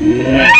Yeah.